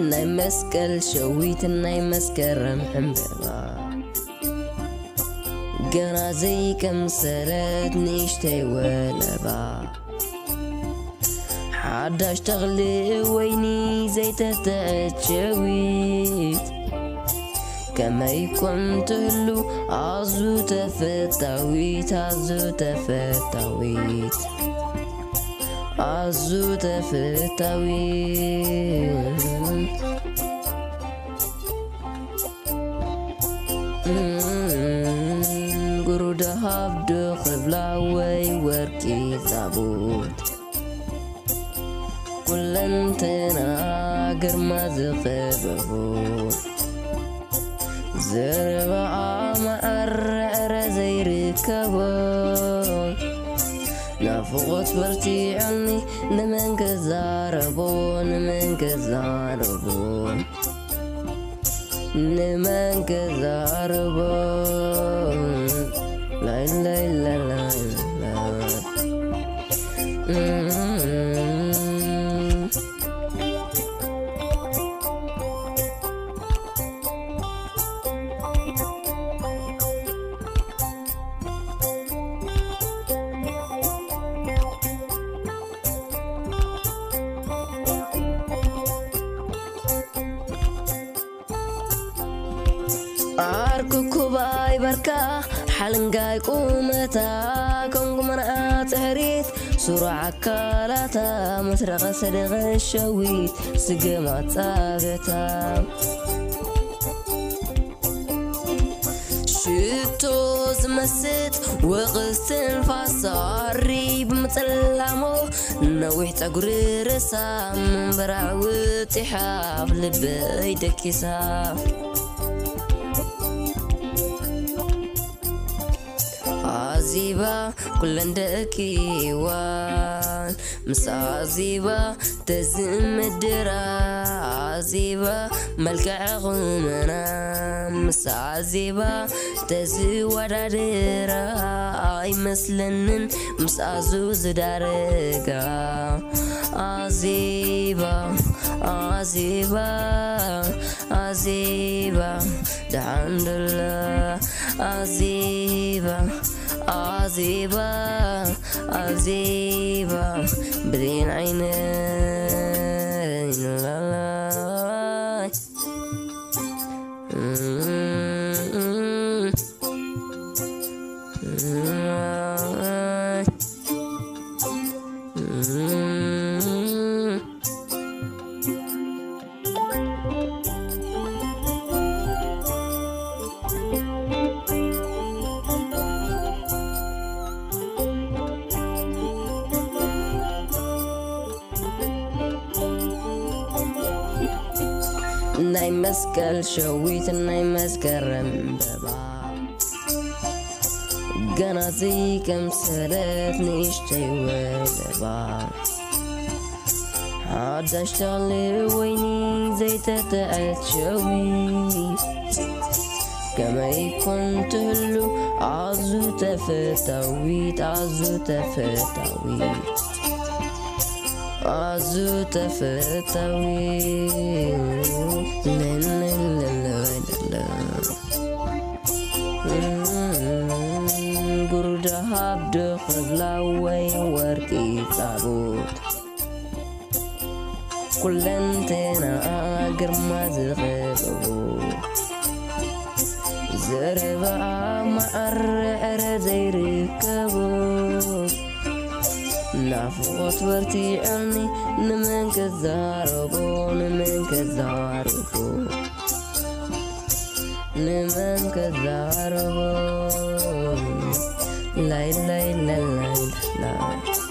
تناي ماسكة الشوي تناي ماسكة الرمح قرا زي كم سرت نشتي ولا با حدا اشتغلي ويني زيت تتشويت. كما يكون تهلو عزو تفتويت عزو تفتويت عزوتة في الطويل قرودة هابدو خبلا وي وركي زابوت كل انتنا قرما زخبهو زربعة ما أرعر زي ركبه فوت فرتي عني نمن كزار كزاربون نمن كزار كزاربون نمن كزار كزاربون ኣርክኩባይ በርካ ሓልንጋይ ቁመታ ከምጉ መርኣ ፅሕሪት ሱሩዕ ኣካላታ መስረቐ ሰደቐ ሸዊት ስገማት ፃገታ ሽቶ ዝመስጥ ወቕስትን ፋሳሪ ብምፅላሞ ነዊሕ ፀጉሪ ርእሳ መንበራዕ ውጢሓፍ ልበይ عزيبة كل دكيوان مصعزيبة تزم الدرا عزيبة ملك عغمنا مصعزيبة تزي ورا ديرا اي مسلنن مصعزوز دارقا عزيبة عزيبة عزيبة الحمد لله عزيبة عزيبة بدين عينين لا. لا. ናይ መስቀል ሸዊት ናይ መስከረም ዕምበባ ገና ዘይቀምሰለት ንእሽተይ ወለባ ሓዳሽ ተኽሊ ወይኒ ዘይተተአት ሸዊት ከመይ ኮን ትህሉ ኣዙ ተፈታዊት ኣዙ ተፈታዊት ኣዙ ተፈታዊት ለለለለለ ጉርዳ ሃብዶ ክብላ ወይ ወርቂ ፃቡት ኩለንትና ግርማ ዝኸበቡ ዘረባዓ ማዕረዕረ ዘይርከቡ العفو وتورتي عني نمنك الزاربو نمنك الزاربو نمنك الزاربو لا إلا إلا لا